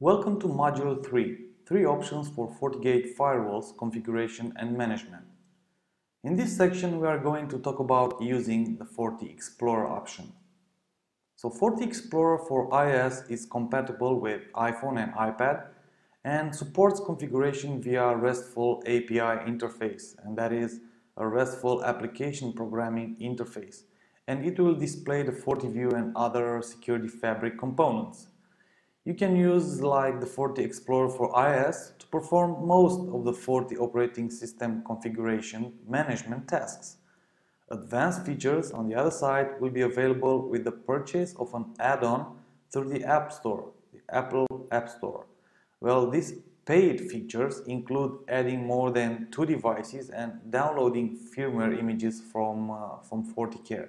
Welcome to Module 3, three options for FortiGate firewalls configuration and management. In this section we are going to talk about using the FortiExplorer option. So FortiExplorer for iOS is compatible with iPhone and iPad and supports configuration via RESTful API interface and that is a RESTful application programming interface and it will display the FortiView and other security fabric components. You can use like the FortiExplorer for iOS to perform most of the Forti operating system configuration management tasks. Advanced features on the other side will be available with the purchase of an add-on through the App Store, the Apple App Store. Well, these paid features include adding more than two devices and downloading firmware images from, uh, from FortiCare.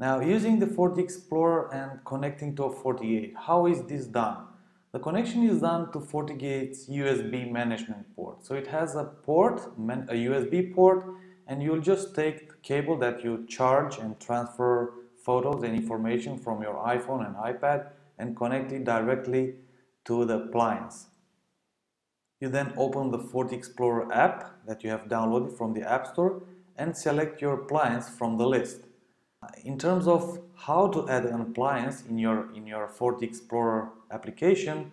Now using the FortiExplorer and connecting to a FortiGate, how is this done? The connection is done to FortiGate's USB management port. So it has a port, a USB port, and you'll just take the cable that you charge and transfer photos and information from your iPhone and iPad and connect it directly to the appliance. You then open the FortiExplorer app that you have downloaded from the App Store and select your appliance from the list. In terms of how to add an appliance in your, in your FortiExplorer application,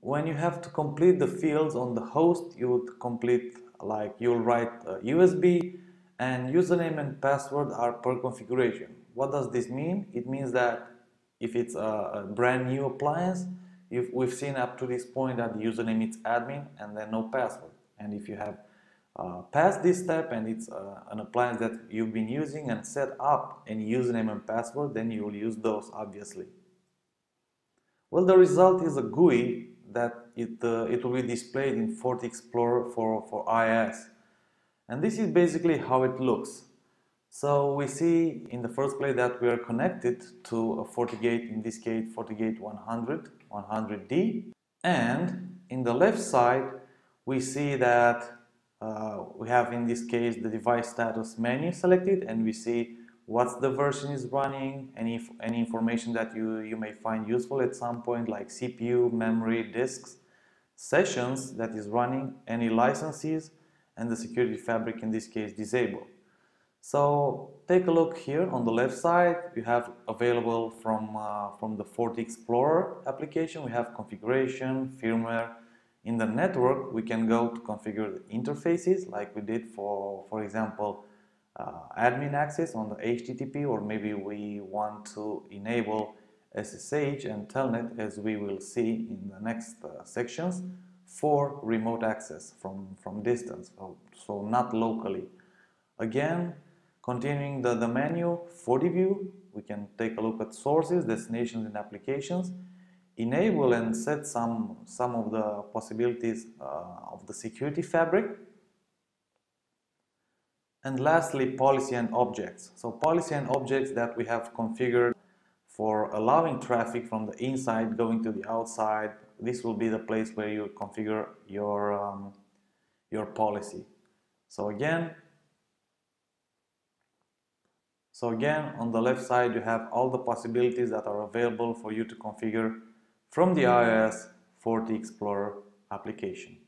when you have to complete the fields on the host, you would complete like you'll write USB and username and password are per configuration. What does this mean? It means that if it's a, a brand new appliance, we've seen up to this point that the username is admin and then no password. And if you have uh, pass this step and it's uh, an appliance that you've been using and set up any username and password, then you will use those obviously. Well, the result is a GUI that it, uh, it will be displayed in FortiExplorer for, for iOS. And this is basically how it looks. So we see in the first place that we are connected to a FortiGate, in this case FortiGate 100, 100D. And in the left side, we see that uh, we have in this case the device status menu selected and we see what the version is running, any, any information that you, you may find useful at some point like CPU, memory, disks, sessions that is running, any licenses, and the security fabric in this case disabled. So take a look here on the left side, you have available from, uh, from the FortiExplorer application, we have configuration, firmware, in the network, we can go to configure the interfaces like we did for, for example, uh, admin access on the HTTP or maybe we want to enable SSH and Telnet as we will see in the next uh, sections for remote access from, from distance, so, so not locally. Again, continuing the, the menu, FortiView, we can take a look at sources, destinations and applications enable and set some, some of the possibilities uh, of the security fabric. And lastly, policy and objects. So policy and objects that we have configured for allowing traffic from the inside going to the outside. This will be the place where you configure your, um, your policy. So again, so again, on the left side, you have all the possibilities that are available for you to configure from the iOS FortiExplorer application.